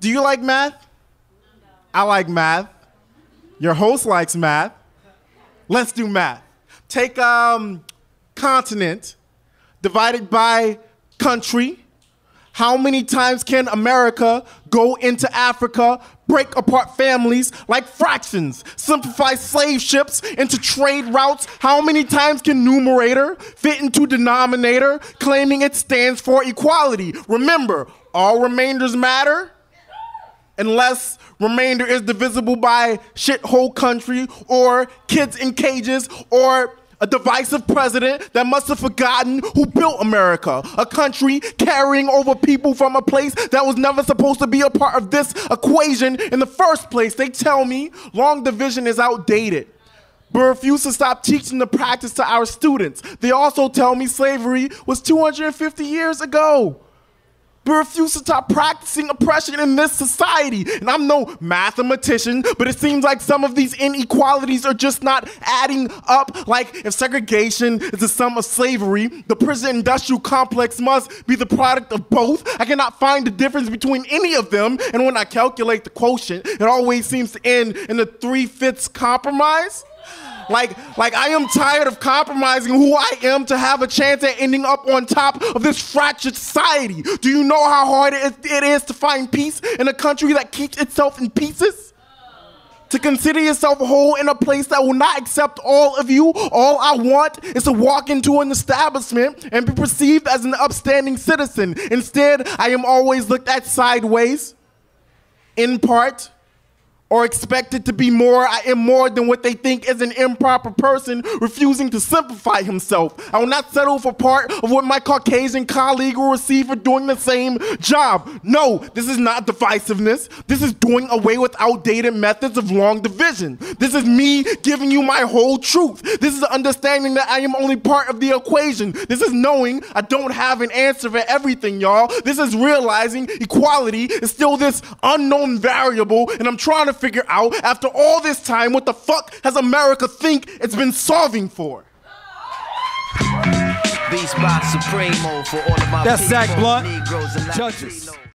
Do you like math? I like math. Your host likes math. Let's do math. Take um continent divided by country. How many times can America go into Africa, break apart families like fractions, simplify slave ships into trade routes? How many times can numerator fit into denominator, claiming it stands for equality? Remember, all remainders matter unless remainder is divisible by shithole country or kids in cages or a divisive president that must have forgotten who built America, a country carrying over people from a place that was never supposed to be a part of this equation in the first place. They tell me long division is outdated. But refuse to stop teaching the practice to our students. They also tell me slavery was 250 years ago but refuse to stop practicing oppression in this society. And I'm no mathematician, but it seems like some of these inequalities are just not adding up. Like if segregation is the sum of slavery, the prison industrial complex must be the product of both. I cannot find the difference between any of them. And when I calculate the quotient, it always seems to end in the three fifths compromise. Like, like I am tired of compromising who I am to have a chance at ending up on top of this fractured society. Do you know how hard it is to find peace in a country that keeps itself in pieces? To consider yourself whole in a place that will not accept all of you. All I want is to walk into an establishment and be perceived as an upstanding citizen. Instead, I am always looked at sideways, in part or expected to be more, I am more than what they think is an improper person refusing to simplify himself. I will not settle for part of what my Caucasian colleague will receive for doing the same job. No, this is not divisiveness. This is doing away with outdated methods of long division. This is me giving you my whole truth. This is understanding that I am only part of the equation. This is knowing I don't have an answer for everything, y'all. This is realizing equality is still this unknown variable, and I'm trying to figure out after all this time what the fuck has America think it's been solving for. Beast by Supremo oh, for all of my That's Xach Blunt. Judges.